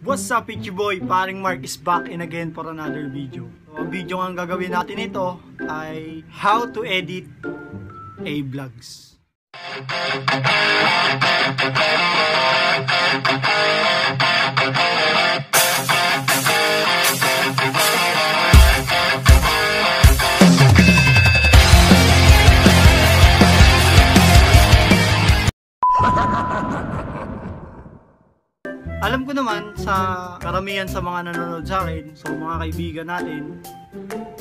What's up, Itchy Boy? Paring Mark is back in again for another video. So, ang video ang gagawin natin ito ay how to edit a vlogs. Alam ko naman sa karamihan sa mga nanonood sa akin, so mga kaibigan natin,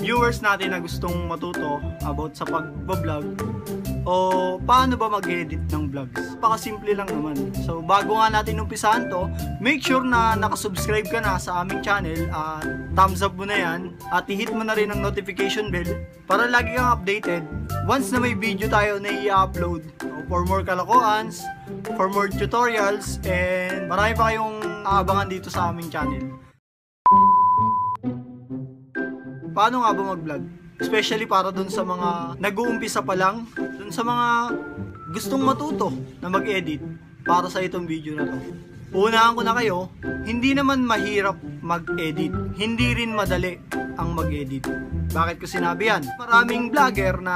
viewers natin na gustong matuto about sa pag-vlog o paano ba mag-edit ng vlogs. Paka-simple lang naman. So bago nga natin umpisahan to, make sure na nakasubscribe ka na sa aming channel at thumbs up mo na yan at i-hit mo na rin ang notification bell para lagi kang updated once na may video tayo na i-upload for more kalokohans, for more tutorials, and marami pa kayong aabangan dito sa aming channel. Paano nga ba mag-vlog? Especially para dun sa mga nag-uumpisa pa lang, dun sa mga gustong matuto na mag-edit para sa itong video na to. Unahan ko na kayo, hindi naman mahirap mag-edit. Hindi rin madali ang mag-edit. Bakit ko sinabi yan? Maraming vlogger na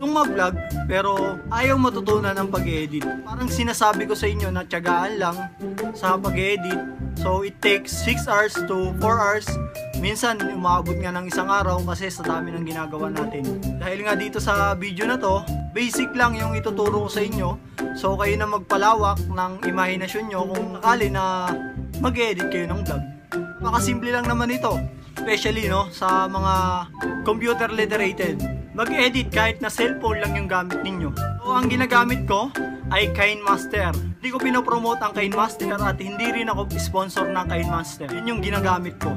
nung mag-vlog pero ayaw matutunan ng pag-edit. Parang sinasabi ko sa inyo na tiyagaan lang sa pag-edit. So it takes 6 hours to 4 hours. Minsan umabot nga ng isang araw kasi sa dami ng ginagawa natin. Dahil nga dito sa video na to, basic lang yung ituturo ko sa inyo. So kayo na magpalawak ng imahinasyon nyo kung sakali na mag-edit kayo ng vlog. Makasimple lang naman ito especially no sa mga computer literated mag-edit kahit na cellphone lang yung gamit ninyo so ang ginagamit ko ay KineMaster hindi ko pinopromote ang KineMaster at hindi rin ako sponsor ng KineMaster yun yung ginagamit ko.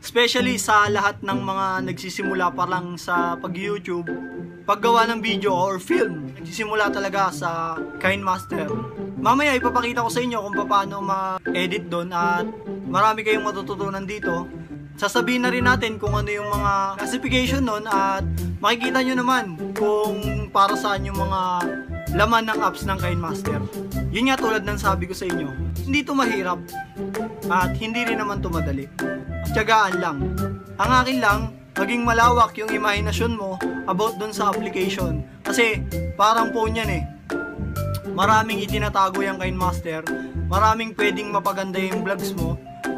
Especially sa lahat ng mga nagsisimula pa lang sa pag-YouTube paggawa ng video or film nagsisimula talaga sa KineMaster mamaya ipapakita ko sa inyo kung paano ma-edit doon at marami kayong matututunan dito. Sasabihin na rin natin kung ano yung mga classification nun at makikita nyo naman kung para saan yung mga laman ng apps ng KineMaster. Yun nga tulad ng sabi ko sa inyo, hindi to mahirap at hindi rin naman to madali. Tiyagaan lang. Ang akin lang, maging malawak yung imahinasyon mo about dun sa application. Kasi parang phone yan eh. Maraming itinatago yung KineMaster. Maraming pwedeng mapaganda yung vlogs mo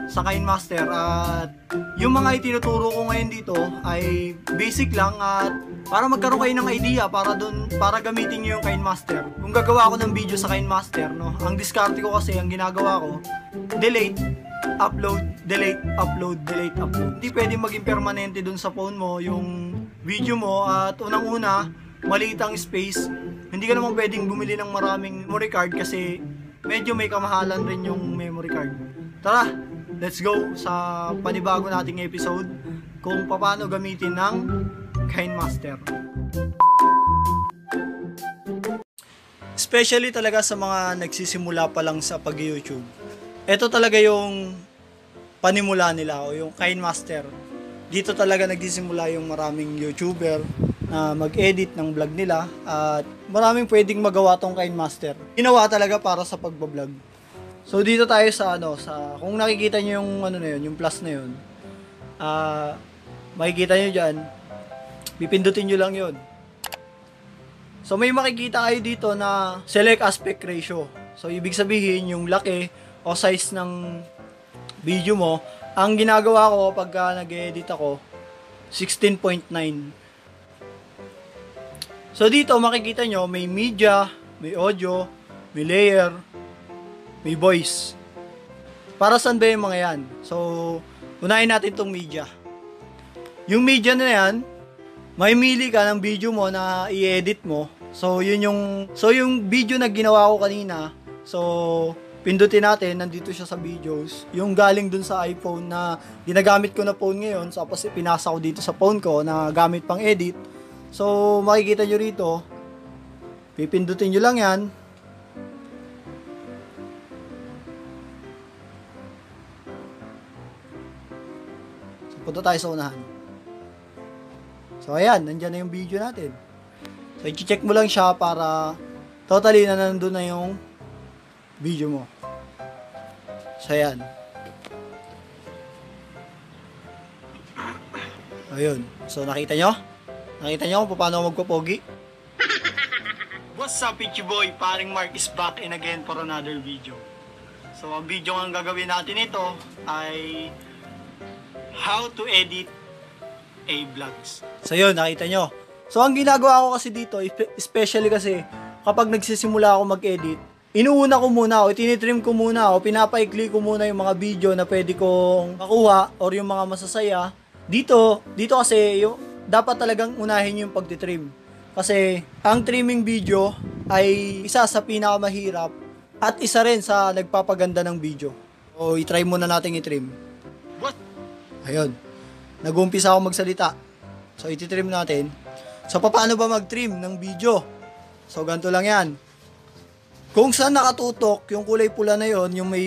sa KineMaster at yung mga itinuturo ko ngayon dito ay basic lang at para magkaroon kayo ng idea para dun para gamitin niyo yung KineMaster. Kung gagawa ako ng video sa KineMaster, no, ang diskarte ko kasi ang ginagawa ko, delete, upload, delete, upload, delete, upload. Hindi pwedeng maging permanente dun sa phone mo yung video mo at unang-una, maliit ang space. Hindi ka naman pwedeng bumili ng maraming memory card kasi medyo may kamahalan rin yung memory card. Tara, let's go sa panibago nating episode kung paano gamitin ng KineMaster. Especially talaga sa mga nagsisimula pa lang sa pag-YouTube. Ito talaga yung panimula nila o yung KineMaster. Dito talaga nagsisimula yung maraming YouTuber na mag-edit ng vlog nila at maraming pwedeng magawa tong KineMaster. Ginawa talaga para sa pagbablog. So dito tayo sa ano, sa kung nakikita niyo yung ano na yun, yung plus na yun. Ah, uh, makikita niyo diyan. Pipindutin niyo lang 'yon. So may makikita kayo dito na select aspect ratio. So ibig sabihin yung laki o size ng video mo, ang ginagawa ko pagka nag-edit ako 16.9. So dito makikita nyo may media, may audio, may layer, may voice. Para saan ba yung mga yan? So, unahin natin tong media. Yung media na yan, may mili ka ng video mo na i-edit mo. So, yun yung, so yung video na ginawa ko kanina, so, pindutin natin, nandito siya sa videos. Yung galing dun sa iPhone na ginagamit ko na phone ngayon, so, tapos pinasa ko dito sa phone ko na gamit pang edit. So, makikita nyo rito, pipindutin nyo lang yan, Punta tayo sa unahan. So, ayan. Nandyan na yung video natin. So, i-check mo lang siya para totally na nandun na yung video mo. So, ayan. Ayun. So, nakita nyo? Nakita nyo kung paano magpapogi? What's up, Itchy Boy? Paring Mark is back in again for another video. So, ang video ang gagawin natin ito ay how to edit a vlogs. So, yun, nakita nyo. So, ang ginagawa ko kasi dito, espe- especially kasi kapag nagsisimula ako mag-edit, inuuna ko muna o tinitrim ko muna o pinapaikli ko muna yung mga video na pwede kong makuha or yung mga masasaya. Dito, dito kasi yung, dapat talagang unahin yung pagtitrim. Kasi ang trimming video ay isa sa pinakamahirap at isa rin sa nagpapaganda ng video. O i-try muna natin i-trim. Ayun. Nag-uumpisa ako magsalita. So ititrim natin. So paano ba mag-trim ng video? So ganito lang yan. Kung saan nakatutok, yung kulay pula na yon, yung may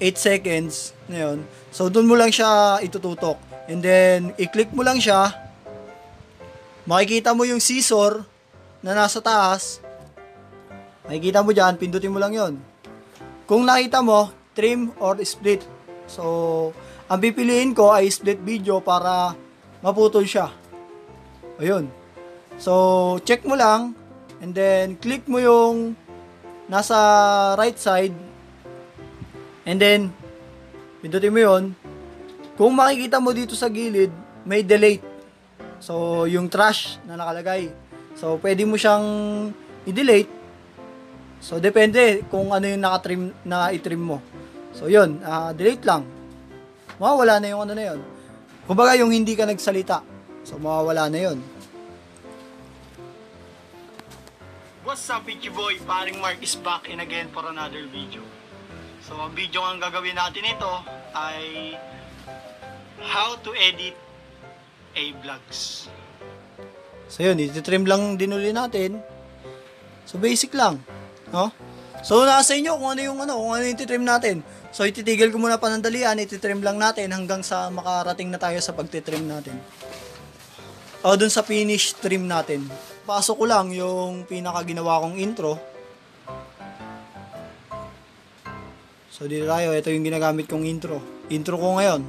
8 seconds na yon, so doon mo lang siya itututok. And then, i-click mo lang siya, makikita mo yung scissor na nasa taas, makikita mo dyan, pindutin mo lang yon. Kung nakita mo, trim or split. So, ang pipiliin ko ay split video para maputol siya. Ayun. So, check mo lang, and then click mo yung nasa right side, and then, pindutin mo yon. Kung makikita mo dito sa gilid, may delete. So, yung trash na nakalagay. So, pwede mo siyang i-delete. So, depende kung ano yung nakatrim na i-trim mo. So, yun. ah, delete lang. Mawawala na yung ano na yun. Kumbaga, yung hindi ka nagsalita. So, mawawala na yun. What's up, Pichi Boy? Paring Mark is back in again for another video. So, ang video ang gagawin natin ito ay how to edit a vlogs. So yun, ititrim lang din uli natin. So basic lang, no? So nasa inyo kung ano yung ano, kung ano yung ititrim natin. So ititigil ko muna panandalian, ititrim lang natin hanggang sa makarating na tayo sa pagtitrim natin. O dun sa finish trim natin. Pasok ko lang yung pinaka ginawa kong intro. So dito tayo, ito yung ginagamit kong intro. Intro ko ngayon.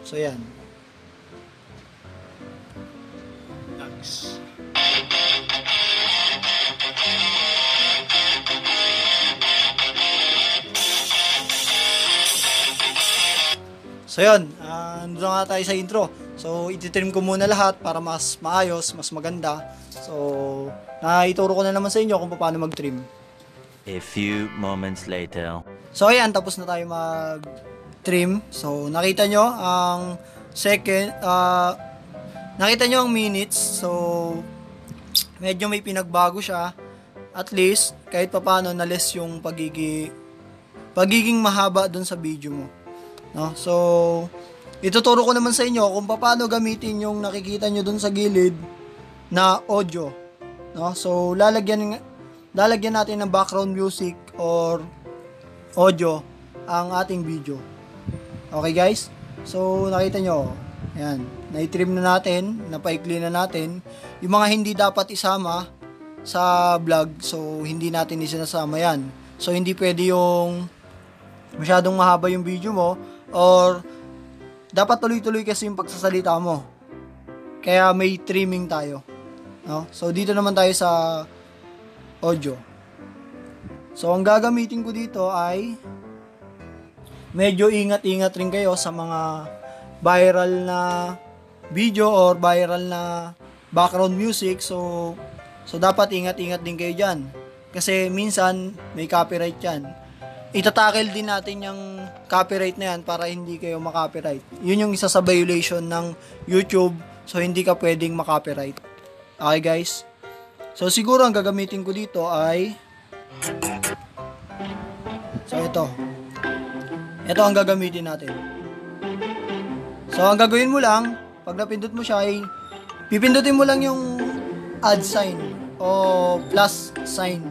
So yan. So yun, uh, nandun nga tayo sa intro. So ititrim ko muna lahat para mas maayos, mas maganda. So naituro ko na naman sa inyo kung paano mag-trim. A few moments later. So ayan, tapos na tayo mag-trim. So nakita nyo ang second, ah, nakita nyo ang minutes. So medyo may pinagbago siya. At least, kahit papano na less yung pagiging, pagiging mahaba dun sa video mo. No? So, ituturo ko naman sa inyo kung paano gamitin yung nakikita nyo dun sa gilid na audio. No? So, lalagyan, lalagyan natin ng background music or audio ang ating video. Okay guys? So, nakita nyo, ayan, na-trim na natin, napaikli na natin. Yung mga hindi dapat isama sa vlog, so hindi natin isinasama yan. So, hindi pwede yung masyadong mahaba yung video mo or dapat tuloy-tuloy kasi yung pagsasalita mo. Kaya may trimming tayo. No? So, dito naman tayo sa audio. So, ang gagamitin ko dito ay medyo ingat-ingat rin kayo sa mga viral na video or viral na background music. So, so dapat ingat-ingat din kayo dyan. Kasi minsan may copyright yan. Itatakel din natin yung copyright na yan para hindi kayo makopyright. Yun yung isa sa violation ng YouTube. So, hindi ka pwedeng makopyright. Okay, guys? So, siguro ang gagamitin ko dito ay So, ito. Ito ang gagamitin natin. So, ang gagawin mo lang, pag napindot mo siya ay pipindutin mo lang yung add sign o plus sign.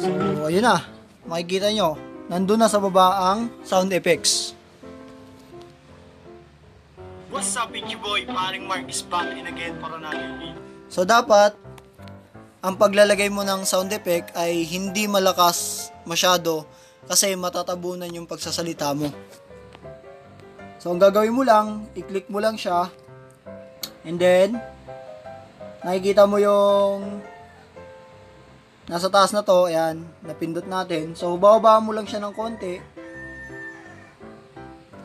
So, ayun na. Makikita nyo, nandun na sa baba ang sound effects. What's up, Pichi Boy? Paring Mark is back in again for another video. So, dapat, ang paglalagay mo ng sound effect ay hindi malakas masyado kasi matatabunan yung pagsasalita mo. So, ang gagawin mo lang, i-click mo lang siya, And then, nakikita mo yung nasa taas na to, ayan, napindot natin. So, bababa mo lang siya ng konti.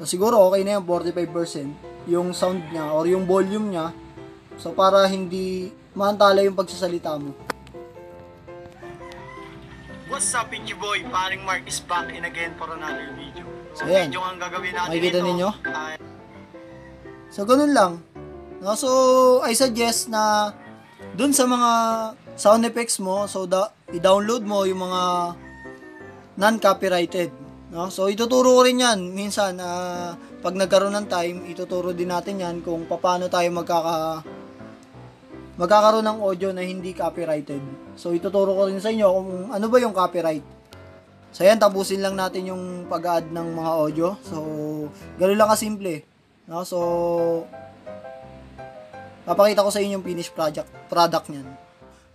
So, siguro okay na yan, 45% yung sound niya or yung volume niya. So, para hindi maantala yung pagsasalita mo. What's up, Pinky Boy? Paring Mark is back in again for another video. So, Ayan. video ang gagawin natin Makikita ito. ninyo? ay- So, ganun lang. No? So, I suggest na dun sa mga sound effects mo, so da, i-download mo yung mga non-copyrighted. No? So, ituturo ko rin yan. Minsan, ah, pag nagkaroon ng time, ituturo din natin yan kung paano tayo magkaka magkakaroon ng audio na hindi copyrighted. So, ituturo ko rin sa inyo kung ano ba yung copyright. So, yan, tapusin lang natin yung pag-add ng mga audio. So, ganun lang kasimple. No? So, papakita ko sa inyo yung finished project, product niyan.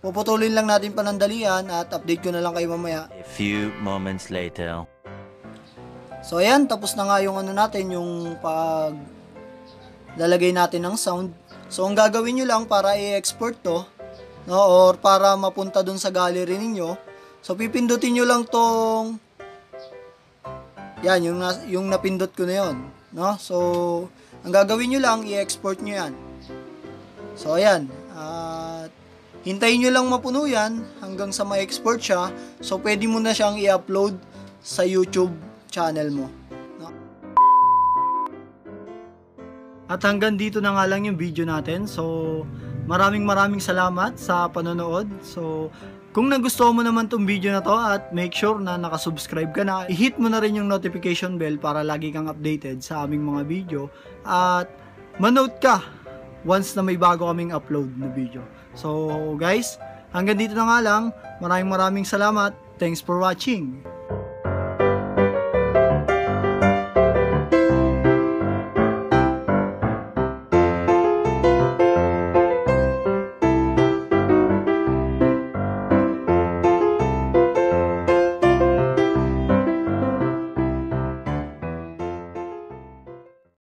Puputulin lang natin panandalian at update ko na lang kayo mamaya. A few moments later. So, ayan, tapos na nga yung ano natin, yung pag lalagay natin ng sound. So, ang gagawin nyo lang para i-export to, no, or para mapunta dun sa gallery ninyo, so, pipindutin nyo lang tong yan, yung, na, yung napindot ko na yon no? So, ang gagawin nyo lang, i-export nyo yan. So, ayan. At, hintayin nyo lang mapuno yan hanggang sa ma-export siya. So, pwede mo na siyang i-upload sa YouTube channel mo. No? At hanggang dito na nga lang yung video natin. So, maraming maraming salamat sa panonood. So, kung nagustuhan mo naman tong video na to at make sure na nakasubscribe ka na, i-hit mo na rin yung notification bell para lagi kang updated sa aming mga video. At manote ka once na may bago kaming upload na video. So, guys, hanggang dito na nga lang. Maraming maraming salamat. Thanks for watching.